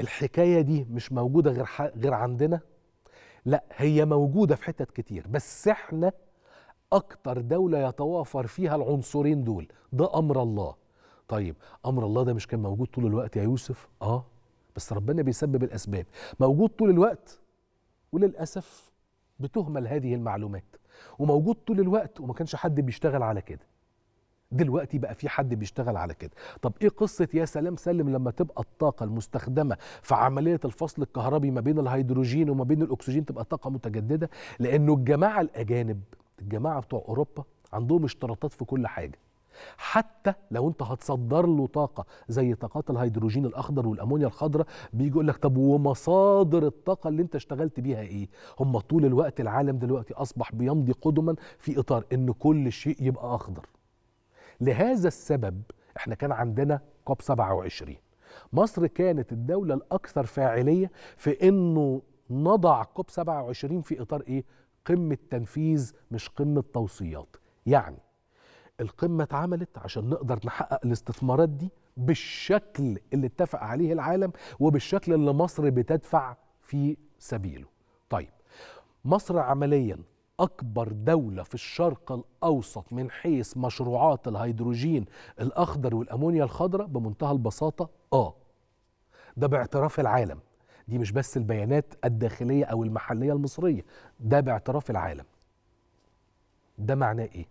الحكاية دي مش موجودة غير. غير عندنا؟ لا هي موجودة في حتت كتير بس إحنا أكتر دولة يتوافر فيها العنصرين دول ده أمر الله. طيب أمر الله ده مش كان موجود طول الوقت يا يوسف؟ آه بس ربنا بيسبب الأسباب. موجود طول الوقت وللأسف بتهمل هذه المعلومات وموجود طول الوقت وما كانش حد بيشتغل على كده. دلوقتي بقى في حد بيشتغل على كده. طب إيه قصة يا سلام سلم لما تبقى الطاقة المستخدمة في عملية الفصل الكهربي ما بين الهيدروجين وما بين الأكسجين تبقى طاقة متجددة؟ لأنه الجماعة الأجانب الجماعة بتوع أوروبا عندهم اشتراطات في كل حاجة. حتى لو أنت هتصدر له طاقة زي طاقات الهيدروجين الأخضر والأمونيا الخضراء بيجي يقول لك طب ومصادر الطاقة اللي أنت اشتغلت بيها إيه؟ هم طول الوقت العالم دلوقتي أصبح بيمضي قدما في إطار إن كل شيء يبقى أخضر. لهذا السبب إحنا كان عندنا كوب 27 مصر كانت الدولة الأكثر فاعلية في إنه نضع كوب 27 في إطار إيه؟ قمة تنفيذ مش قمة توصيات. يعني القمة اتعملت عشان نقدر نحقق الاستثمارات دي بالشكل اللي اتفق عليه العالم وبالشكل اللي مصر بتدفع في سبيله. طيب مصر عمليا أكبر دولة في الشرق الأوسط من حيث مشروعات الهيدروجين الأخضر والأمونيا الخضراء بمنتهى البساطة آه. ده باعتراف العالم. دي مش بس البيانات الداخلية أو المحلية المصرية ده باعتراف العالم. ده معناه إيه؟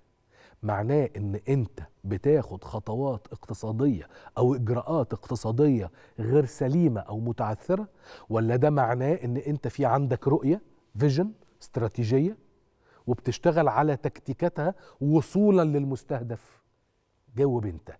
معناه إن أنت بتاخد خطوات اقتصادية أو إجراءات اقتصادية غير سليمة أو متعثرة ولا ده معناه إن أنت في عندك رؤية فيجن استراتيجية؟ وبتشتغل على تكتيكاتها وصولا للمستهدف. جاوب انت